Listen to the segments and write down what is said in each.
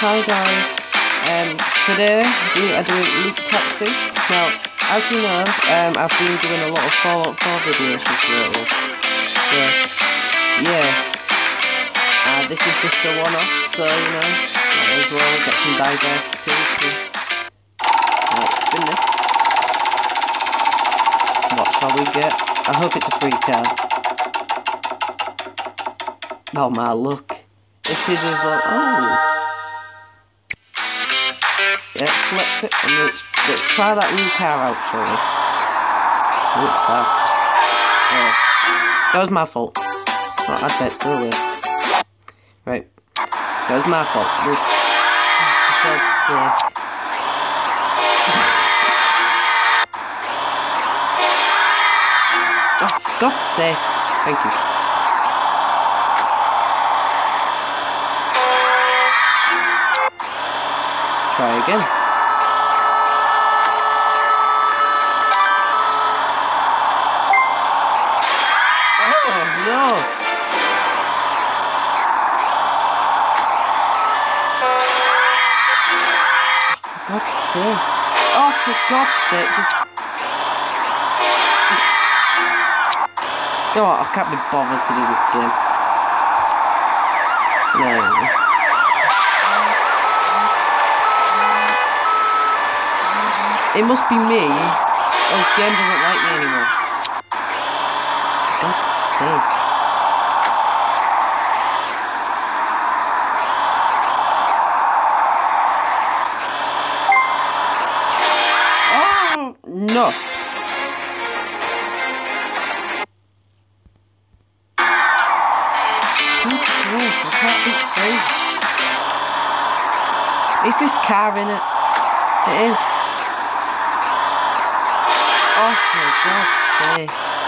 Hi guys, um, today we are doing Loop Taxi. Now, as you know, um, I've been doing a lot of Fallout 4 videos just lately. So, yeah. Uh, this is just a one-off, so, you know, might as well get some diversity. So, let's spin this. What shall we get? I hope it's a free card. Oh my, look. It is as well. Oh! Select it and let's, let's try that new car out, it's fast. Oh. That was my fault. I'd better go away. Right. That was my fault. For God's sake. oh, for God's sake. Thank you. Try again. Oh no! For God's sake. Oh, for God's sake, just... Go on, I can't be bothered to do this game. No. It must be me, or this game doesn't like me anymore. For God's sake. Oh, no. Is this car in it? It is. Oh, for God's sake.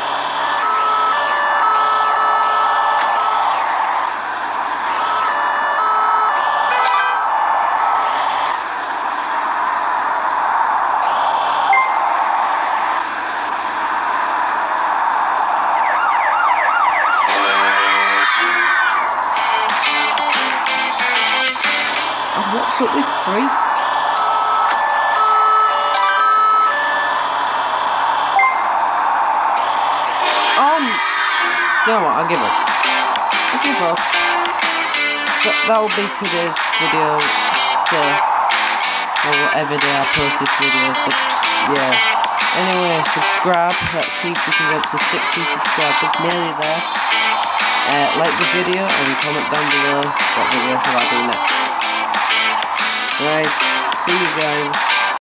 Free? You know what, I'll give up. I'll give up. That, that'll be today's video, so, or whatever day I post this video, so, yeah. Anyway, subscribe, let's see if we can get to 60 subscribers, nearly there. Uh, like the video and comment down below what video shall I do next. Right, see you guys.